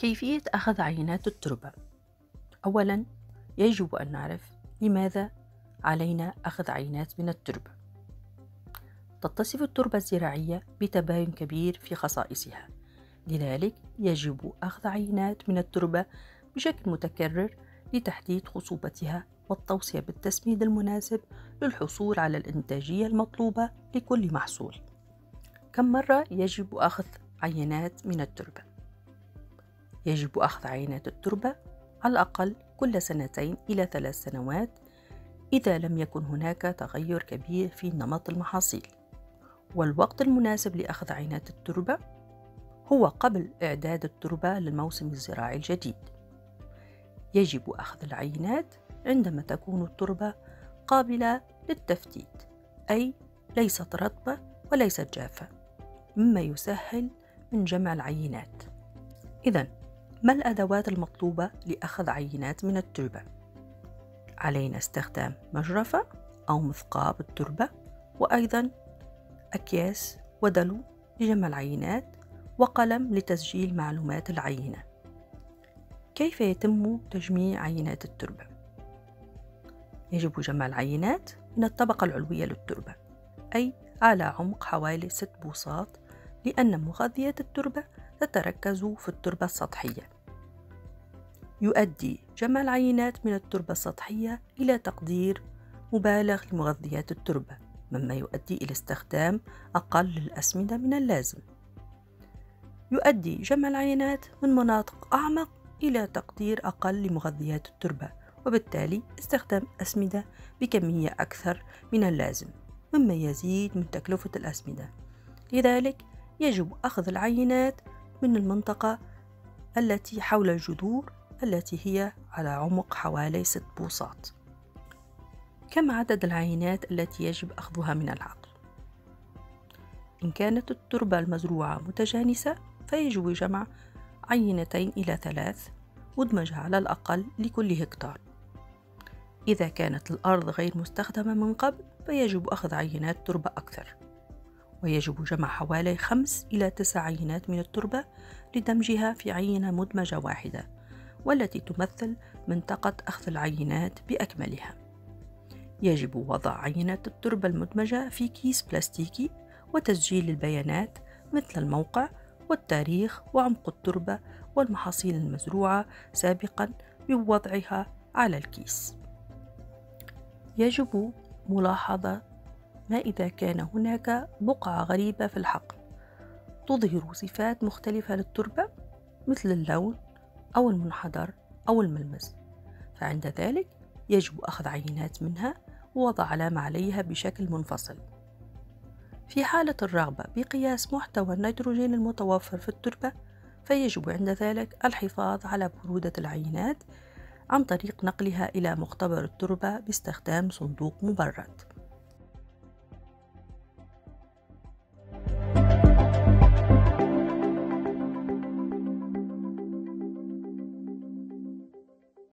كيفية أخذ عينات التربة؟ أولا يجب أن نعرف لماذا علينا أخذ عينات من التربة. تتصف التربة الزراعية بتباين كبير في خصائصها. لذلك يجب أخذ عينات من التربة بشكل متكرر لتحديد خصوبتها والتوصية بالتسميد المناسب للحصول على الإنتاجية المطلوبة لكل محصول. كم مرة يجب أخذ عينات من التربة؟ يجب أخذ عينات التربة على الأقل كل سنتين إلى ثلاث سنوات إذا لم يكن هناك تغير كبير في نمط المحاصيل. والوقت المناسب لأخذ عينات التربة هو قبل إعداد التربة للموسم الزراعي الجديد. يجب أخذ العينات عندما تكون التربة قابلة للتفتيت أي ليست رطبة وليست جافة مما يسهل من جمع العينات. إذا ما الأدوات المطلوبة لأخذ عينات من التربة؟ علينا استخدام مجرفة أو مثقاب التربة وأيضا أكياس ودلو لجمع العينات وقلم لتسجيل معلومات العينة كيف يتم تجميع عينات التربة؟ يجب جمع العينات من الطبقة العلوية للتربة أي على عمق حوالي 6 بوصات لأن مغذية التربة تتركز في التربة السطحية. يؤدي جمع العينات من التربة السطحية إلى تقدير مبالغ لمغذيات التربة مما يؤدي إلى استخدام أقل للأسمدة من اللازم. يؤدي جمع العينات من مناطق أعمق إلى تقدير أقل لمغذيات التربة وبالتالي استخدام أسمدة بكمية أكثر من اللازم مما يزيد من تكلفة الأسمدة لذلك يجب أخذ العينات من المنطقة التي حول الجذور التي هي على عمق حوالي ست بوصات. كم عدد العينات التي يجب أخذها من العقل؟ إن كانت التربة المزروعة متجانسة فيجب جمع عينتين إلى ثلاث مدمجة على الأقل لكل هكتار. إذا كانت الأرض غير مستخدمة من قبل فيجب أخذ عينات تربة أكثر. ويجب جمع حوالي خمس إلى تسع عينات من التربة لدمجها في عينة مدمجة واحدة والتي تمثل منطقة أخذ العينات بأكملها. يجب وضع عينات التربة المدمجة في كيس بلاستيكي وتسجيل البيانات مثل الموقع والتاريخ وعمق التربة والمحاصيل المزروعة سابقا بوضعها على الكيس. يجب ملاحظة ما إذا كان هناك بقعة غريبة في الحقل تظهر صفات مختلفة للتربة مثل اللون أو المنحدر أو الملمس. فعند ذلك يجب أخذ عينات منها ووضع علامة عليها بشكل منفصل. في حالة الرغبة بقياس محتوى النيتروجين المتوفر في التربة فيجب عند ذلك الحفاظ على برودة العينات عن طريق نقلها إلى مختبر التربة باستخدام صندوق مبرد.